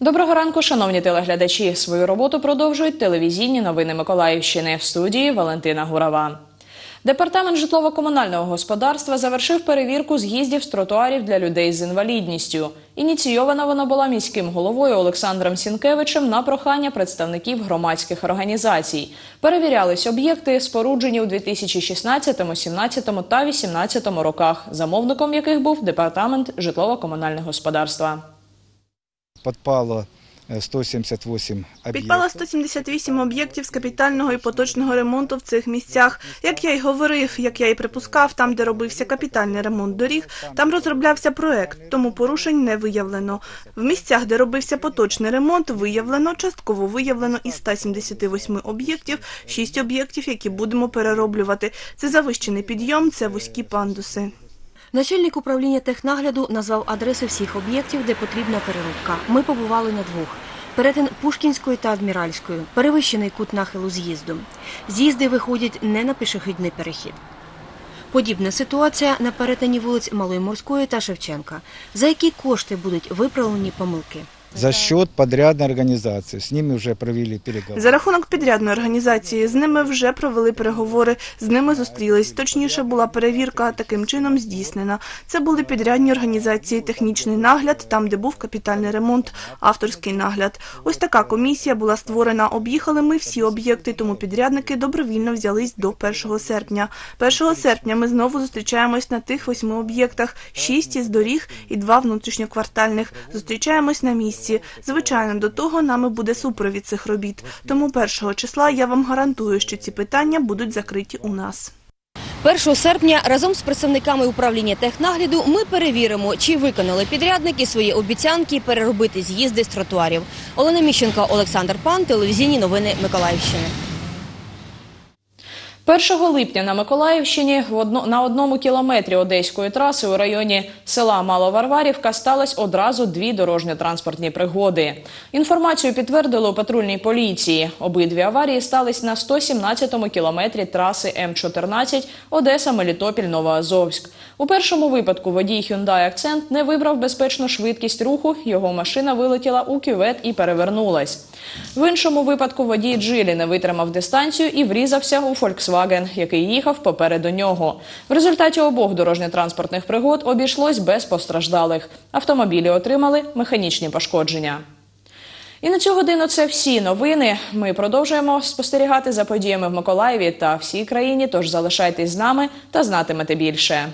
Доброго ранку, шановні телеглядачі. Свою роботу продовжують телевізійні новини Миколаївщини в студії Валентина Гурава. Департамент житлово-комунального господарства завершив перевірку з'їздів з тротуарів для людей з інвалідністю. Ініційована вона була міським головою Олександром Сінкевичем на прохання представників громадських організацій. Перевірялись об'єкти, споруджені у 2016, 17 та 2018 роках, замовником яких був департамент житлово-комунального господарства. Подпало е, 178 объектов. Підпало 178 об'єктів з капітального і поточного ремонту в цих місцях. Як я й говорив, як я й припускав, там, де робився капітальний ремонт доріг, там розроблявся проект, тому порушень не виявлено. В місцях, де робився поточний ремонт, виявлено, частково виявлено із 178 об'єктів, 6 об'єктів, які будемо перероблювати. Це завищений підйом, це вузькі пандуси. Начальник управління технагляду назвав адреси всіх об'єктів, де потрібна переробка. Ми побували на двох. Перетин Пушкінської та Адміральської, перевищений кут нахилу з'їзду. З'їзди виходять не на пішохідний перехід. Подібна ситуація на перетині вулиць Малої Морської та Шевченка. За які кошти будуть виправлені помилки? За счет подрядной организации. С ними уже провели переговоры. За рахунок підрядної організації з ними вже провели переговори, з ними зустрілись. Точніше була перевірка таким чином здійснена. Це були підрядні організації, технічний нагляд, там де був капітальний ремонт, авторський нагляд. Ось така комісія була створена. Об'їхали ми всі об'єкти, тому підрядники добровільно взялись до 1 серпня. 1 серпня ми знову зустрічаємось на тих восьми об'єктах, шість із доріг і два внутрішньоквартальних. Зустрічаємось на місці. Звичайно, до того нами буде супровід цих робіт. Тому 1 числа я вам гарантую, що ці питання будуть закриті у нас. 1 серпня разом з представниками управління технагляду ми перевіримо, чи виконали підрядники свої обіцянки переробити з'їзди з тротуарів. Олена Міщенко, Олександр Пан, телевізійні новини Миколаївщини. 1 липня на Миколаївщині на одному кілометрі одеської траси у районі села Маловарварівка сталося одразу дві дорожньо-транспортні пригоди. Інформацію підтвердили у патрульній поліції. Обидві аварії стались на 117-му кілометрі траси М14 Одеса-Мелітопіль-Новоазовськ. У першому випадку водій Hyundai Акцент не вибрав безпечну швидкість руху. Його машина вилетіла у кювет і перевернулась. В іншому випадку водій Джилі не витримав дистанцію і врізався у Volkswagen, який їхав попереду нього. В результаті обох дорожньо-транспортних пригод обійшлось без постраждалих. Автомобілі отримали механічні пошкодження. І на цю годину це всі новини. Ми продовжуємо спостерігати за подіями в Миколаєві та всій країні. Тож залишайтесь з нами та знатимете більше.